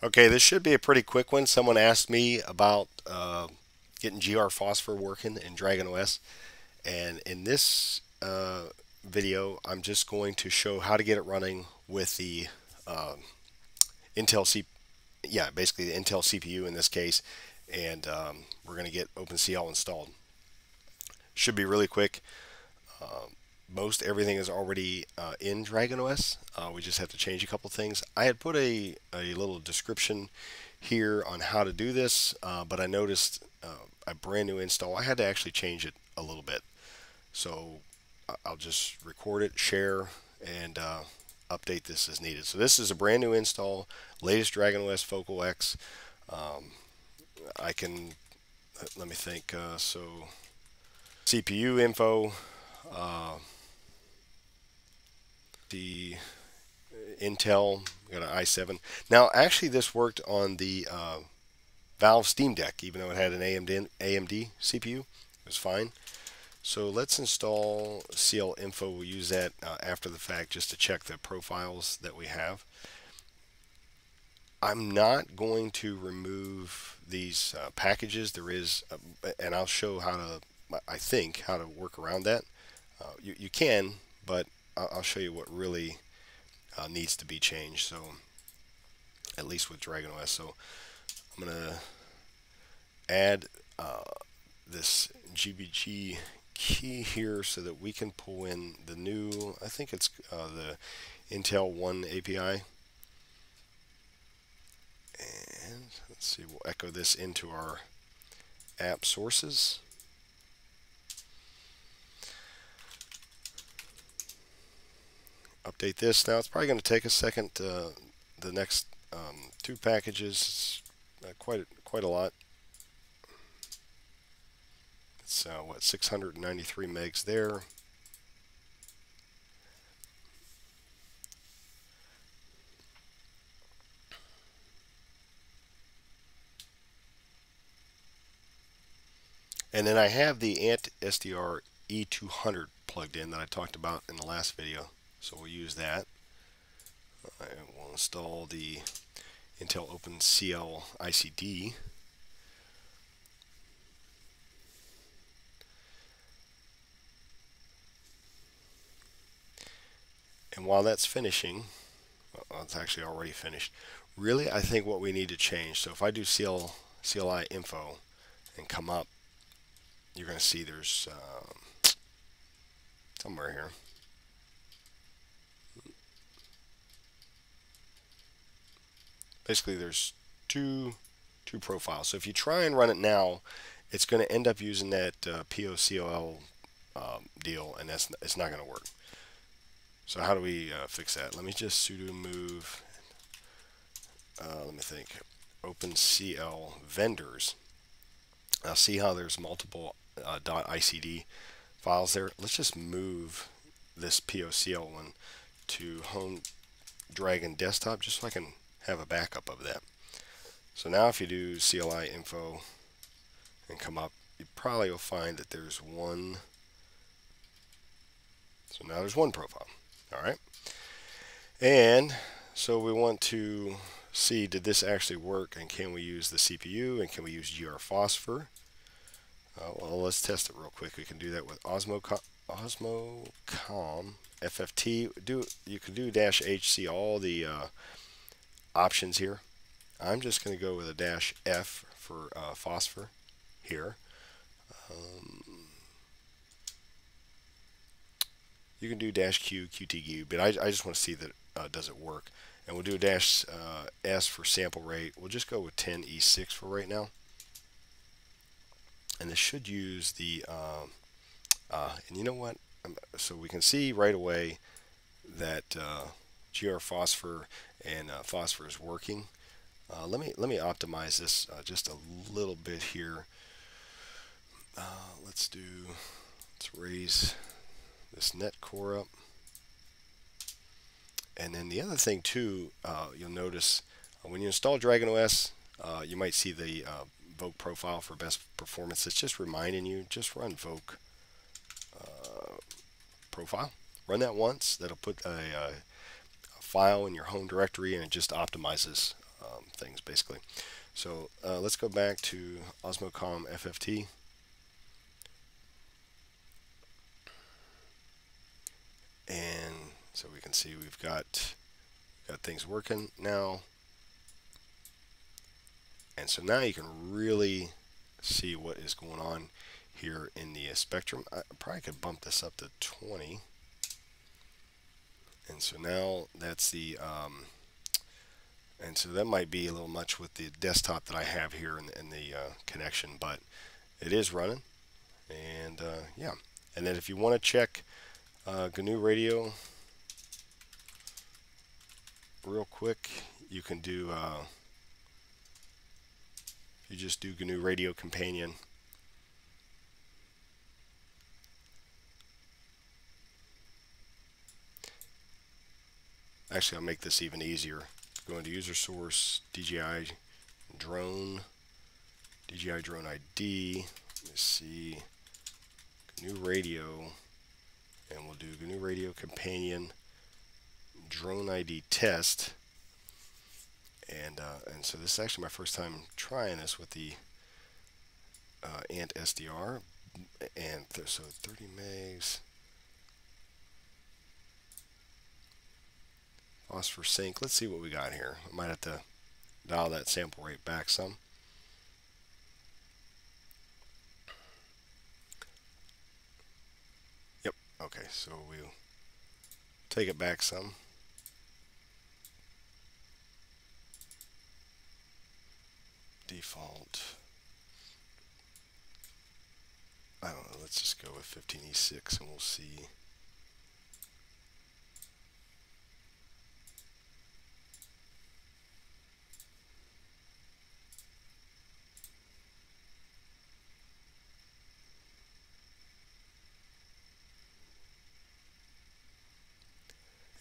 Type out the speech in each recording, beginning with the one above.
Okay, this should be a pretty quick one. Someone asked me about uh, getting GR-Fosphor working in DragonOS, and in this uh, video, I'm just going to show how to get it running with the uh, Intel C, yeah, basically the Intel CPU in this case, and um, we're going to get OpenCL installed. Should be really quick. Um, most everything is already uh, in DragonOS. Uh, we just have to change a couple things. I had put a, a little description here on how to do this, uh, but I noticed uh, a brand new install. I had to actually change it a little bit. So I'll just record it, share, and uh, update this as needed. So this is a brand new install, latest DragonOS Focal X. Um, I can, let me think, uh, so CPU info, the Intel, got an i7. Now, actually, this worked on the uh, Valve Steam Deck, even though it had an AMD, AMD CPU. It was fine. So let's install CL Info. We'll use that uh, after the fact just to check the profiles that we have. I'm not going to remove these uh, packages. There is, uh, and I'll show how to, I think, how to work around that. Uh, you, you can, but I'll show you what really uh, needs to be changed. So at least with Dragon OS. So I'm going to add uh, this GPG key here so that we can pull in the new, I think it's uh, the Intel oneAPI. And let's see, we'll echo this into our apt sources. Update this. Now it's probably going to take a second. Uh, the next um, two packages, uh, quite quite a lot. It's uh, what 693 megs there. And then I have the ANT SDR E200 plugged in that I talked about in the last video. So we'll use that. we'll install the Intel OpenCL ICD. And while that's finishing, well, it's actually already finished. Really, I think what we need to change, so if I do CL, CLI info and come up, you're going to see there's um, somewhere here. Basically there's two two profiles. So if you try and run it now, it's going to end up using that uh, POCL um, deal, and that's it's not going to work. So how do we uh, fix that? Let me just sudo move. Uh, let me think. OpenCL vendors. Now see how there's multiple uh, .icd files there. Let's just move this POCL one to home Dragon desktop just so I can have a backup of that. So now if you do CLI info and come up, you probably will find that there's one. So now there's one profile. All right. And so we want to see did this actually work and can we use the CPU and can we use GR-Fosphor? Uh, well, let's test it real quick. We can do that with Osmo Osmocom FFT. Do you can do dash HC all the uh, options here. I'm just going to go with a dash F for uh, fosphor here. Um, you can do dash Q, but I, I just want to see that uh, does it work. And we'll do a dash uh, S for sample rate. We'll just go with 10 E6 for right now. And this should use the, um, uh, and you know what? Um, so we can see right away that uh, GR-Fosphor and uh, fosphor is working. Uh, let me let me optimize this uh, just a little bit here. Uh, let's do let's raise this net core up. And then the other thing too, uh, you'll notice uh, when you install DragonOS, you might see the Volk profile for best performance. It's just reminding you, just run Volk profile. Run that once. That'll put a, a file in your home directory and it just optimizes um, things basically. So uh, let's go back to Osmocom FFT. And so we can see we've got got things working now. And so now you can really see what is going on here in the spectrum. I probably could bump this up to 20. And so now that's the, um, and so that might be a little much with the desktop that I have here in, in the uh, connection, but it is running. And uh, yeah, and then if you want to check uh, GNU Radio real quick, you can do, uh, you just do GNU Radio Companion Actually, I'll make this even easier. Go into user source, DJI drone, DJI drone ID. Let's see, GNU radio, and we'll do GNU radio companion drone ID test. And uh, and so this is actually my first time trying this with the uh, AntSDR, and so 30 megs. Phosphor sync. Let's see what we got here. I might have to dial that sample rate back some. Yep, okay, so we'll take it back some. Default. I don't know, let's just go with 15E6 and we'll see.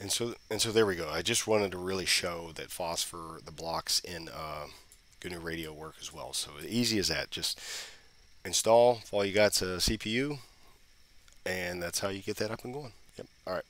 And so, and so there we go. I just wanted to really show that fosphor, the blocks in uh, GNU Radio work as well. So easy as that. Just install all you got's a CPU, and that's how you get that up and going. Yep. All right.